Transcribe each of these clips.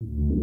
you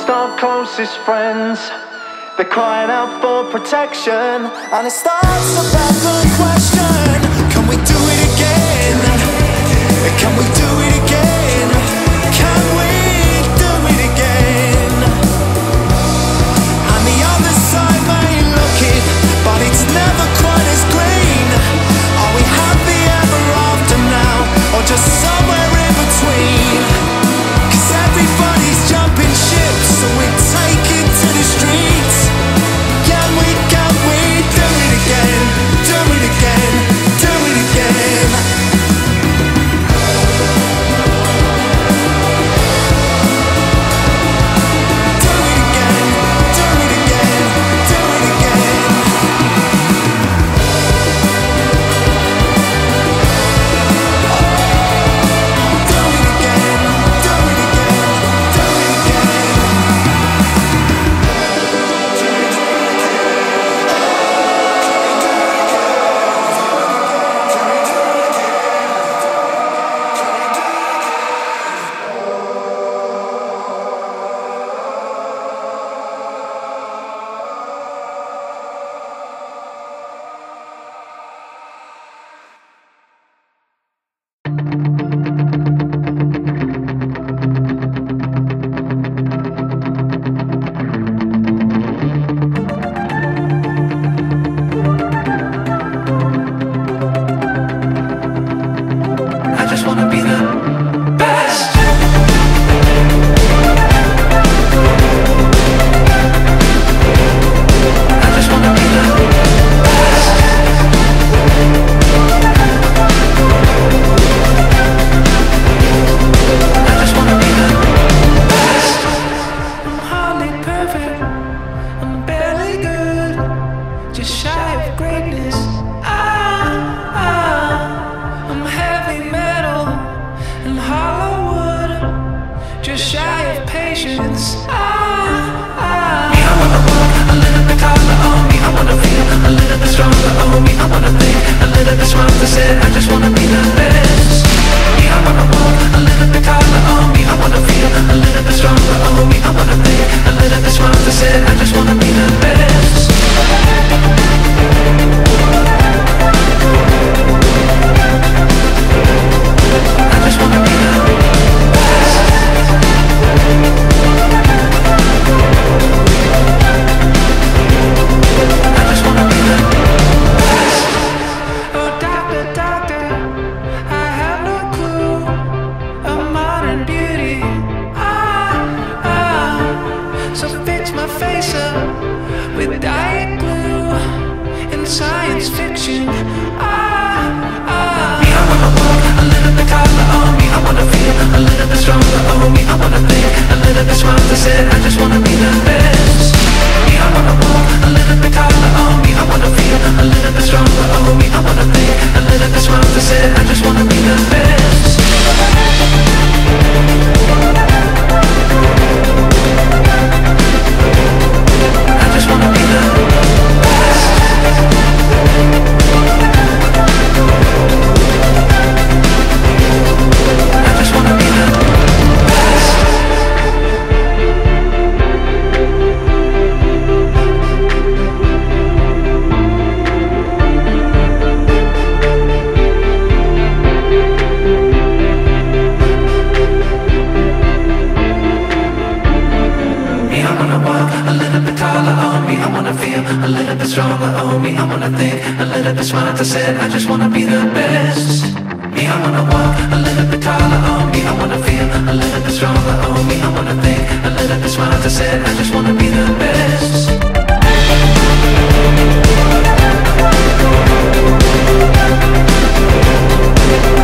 lost our closest friends. They're crying out for protection, and it starts to battle question. I just wanna be the best. Me, I wanna walk a little bit taller on me. I wanna feel a little bit stronger on me. I wanna think a little bit smarter. Said I just wanna be the best.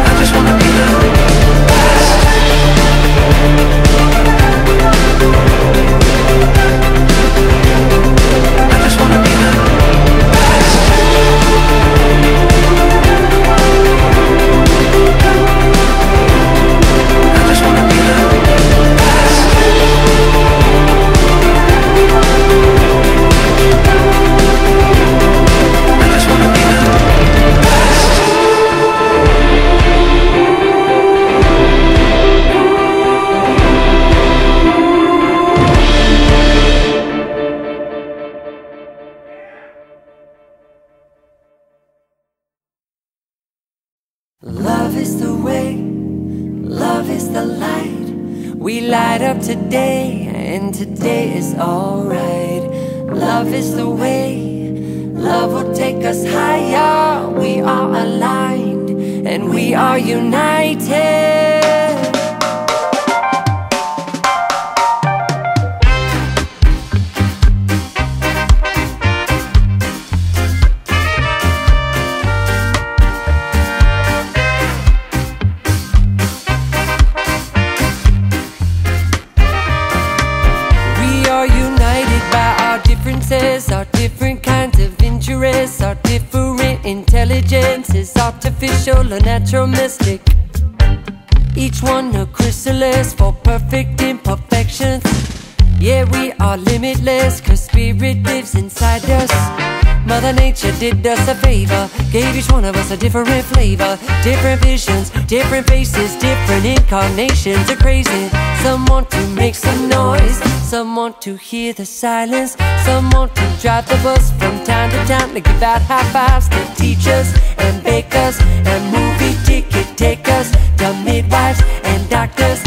I just wanna be the are united. Each one a chrysalis for perfect imperfections. Yeah, we are limitless, cause spirit lives inside us. Mother Nature did us a favor, gave each one of us a different flavor, different visions, different faces, different incarnations of crazy. Some want to make some noise, some want to hear the silence, some want to drive the bus from time to time to give out high fives to teachers and bakers and movie ticket takers, to midwives and doctors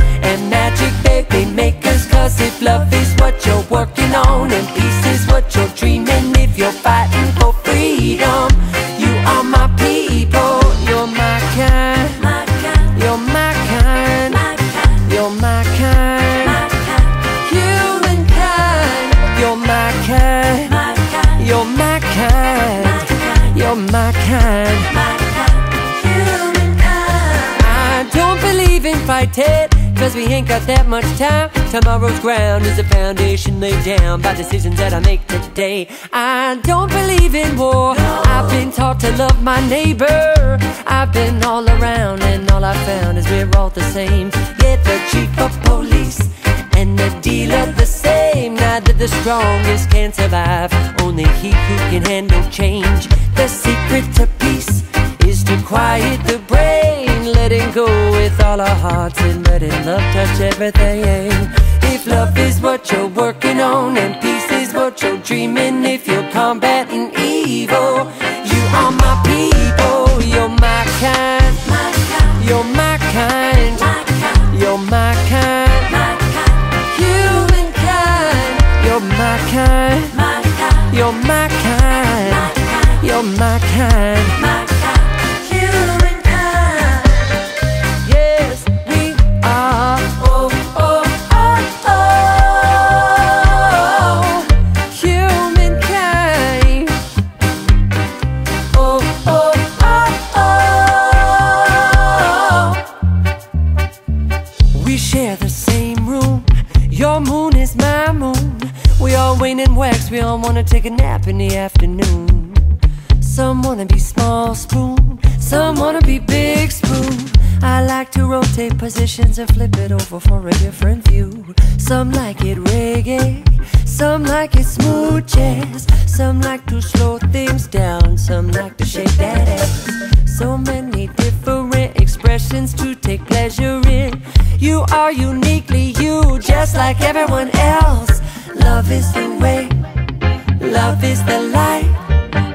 kind. You're my kind. I don't believe in fighting, cause we ain't got that much time. Tomorrow's ground is a foundation laid down by decisions that I make today. I don't believe in war. I've been taught to love my neighbor. I've been all around, and all I found is we're all the same. Yeah, the chief of police the dealer the same. Neither the strongest can survive, only he who can handle change. The secret to peace is to quiet the brain, letting go with all our hearts and letting love touch everything. If love is what you're working on and peace is what you're dreaming, if you're combating evil, you are my people. You're my kind. My kind. You're my kind. You're my kind. Yes, And wax. We all wanna take a nap in the afternoon. Some wanna be small spoon, some wanna be big spoon. I like to rotate positions and flip it over for a different view. Some like it reggae, some like it smooth jazz. Some like to slow things down, some like to shake that ass. So many different expressions to take pleasure in. You are uniquely you, just like everyone else. Love is the way, love is the light.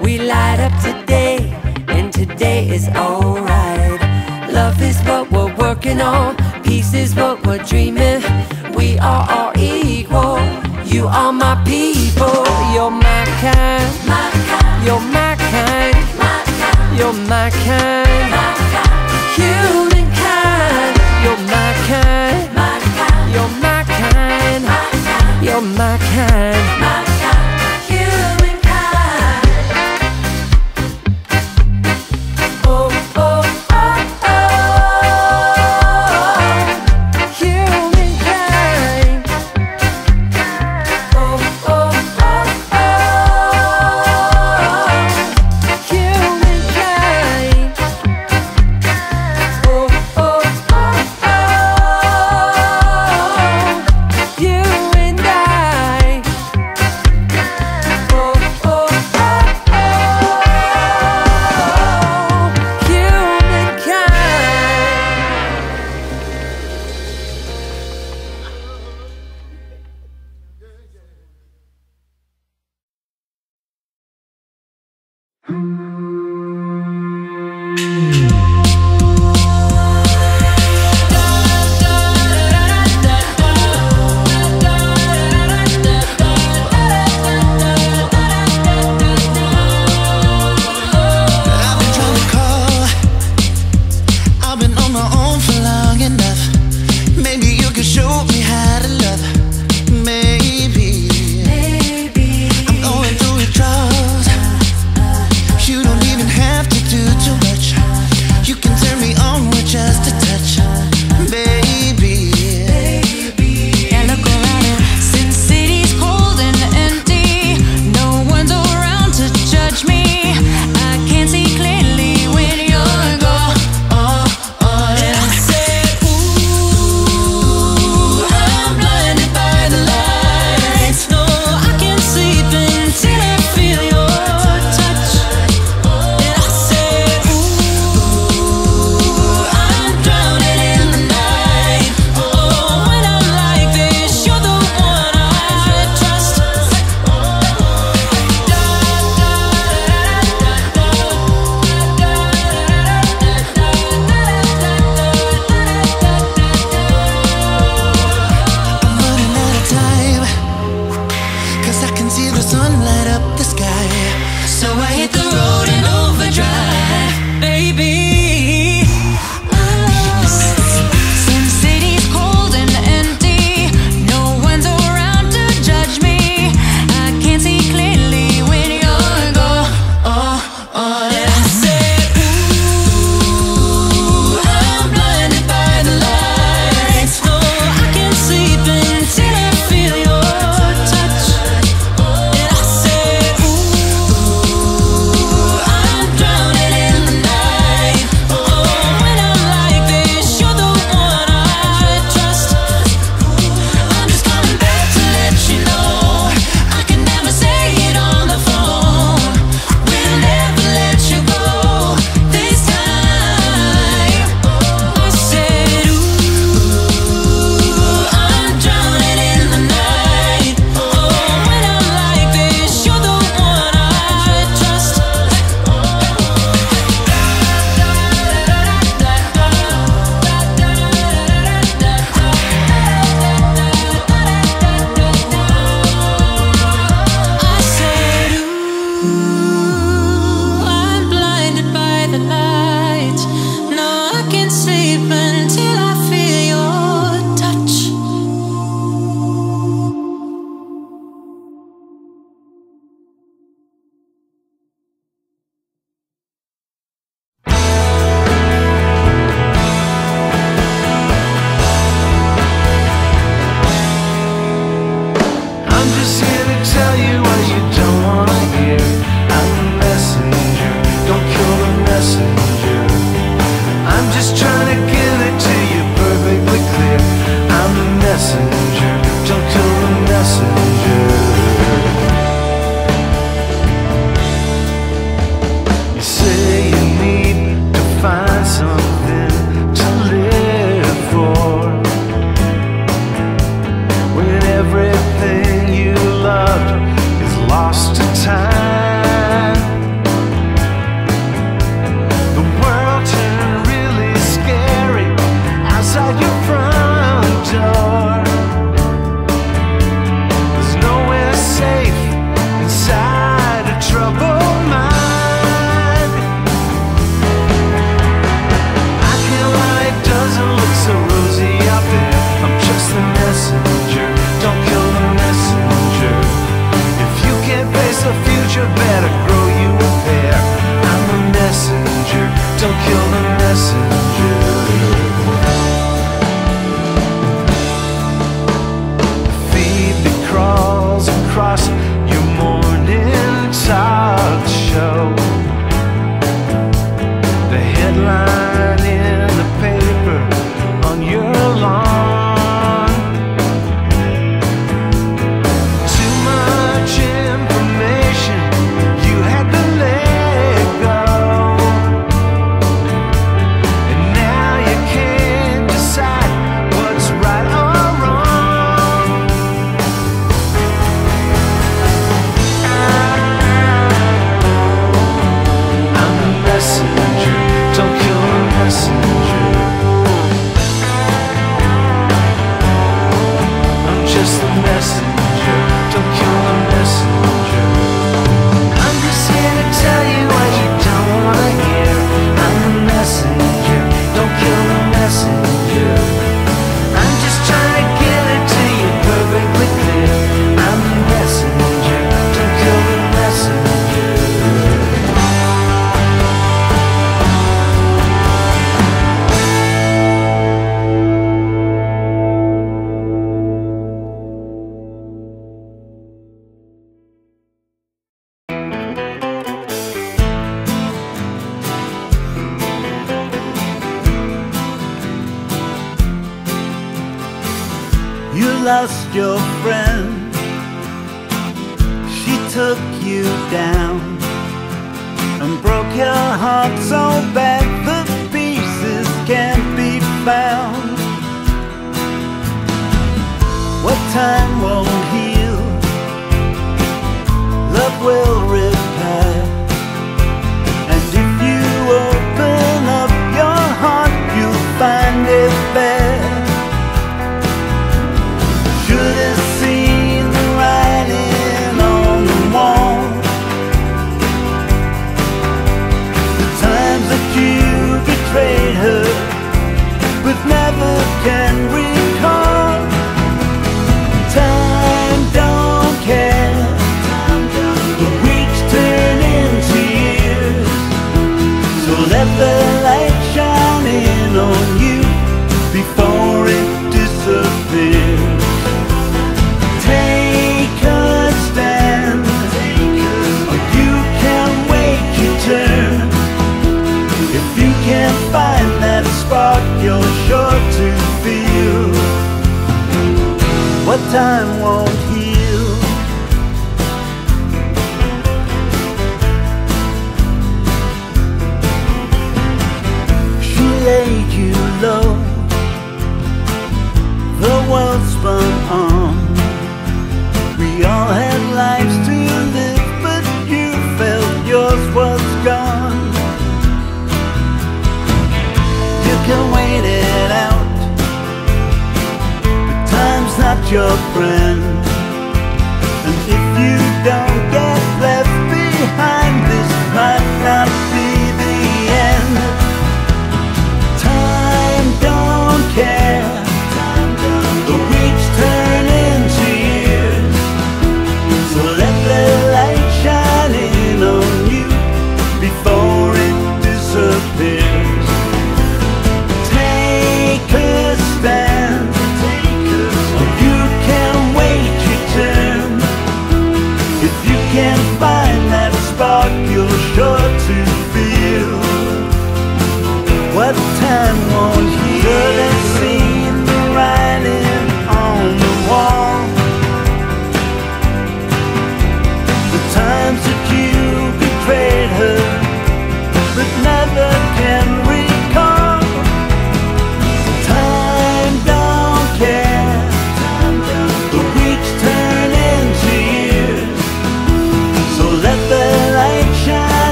We light up today, and today is alright. Love is what we're working on, peace is what we're dreaming. We are all equal. You are my people. You're my kind. my kind. You're my kind, my kind. You're my kind.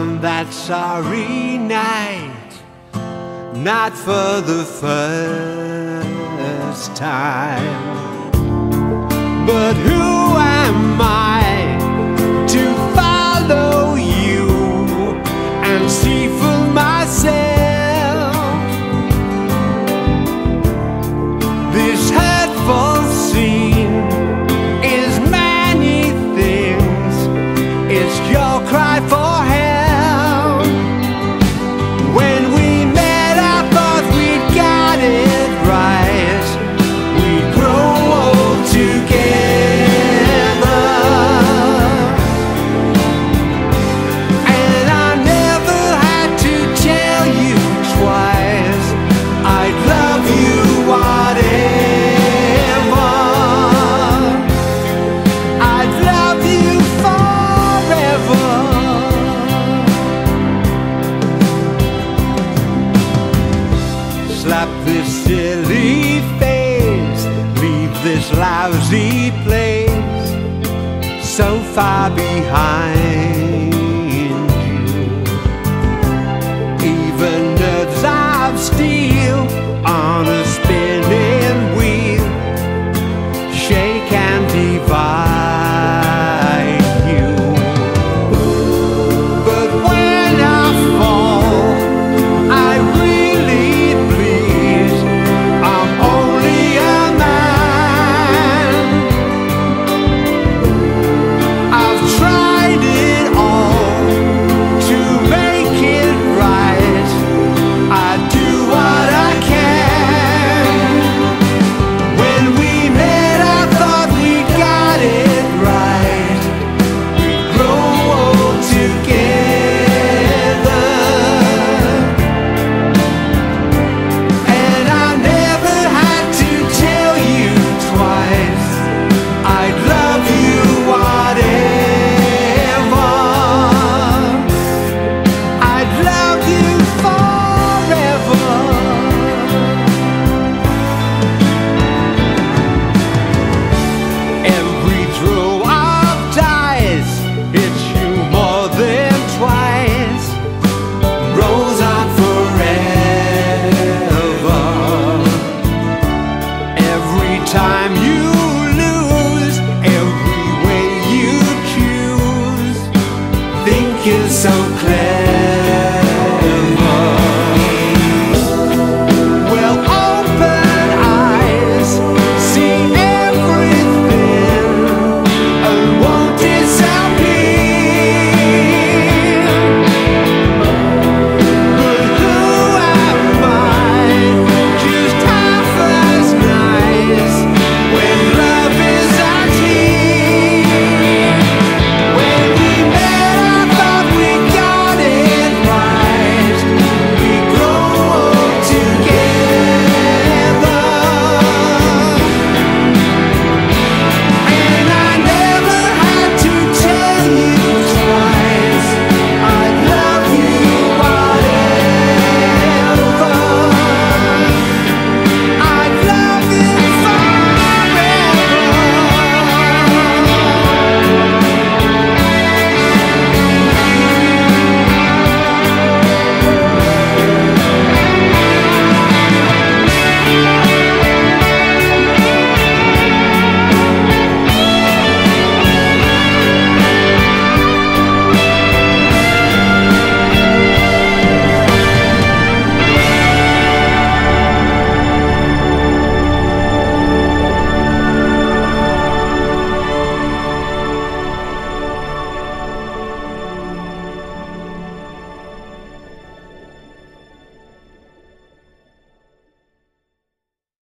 on that sorry night, not for the first time. But who am I to follow you and see?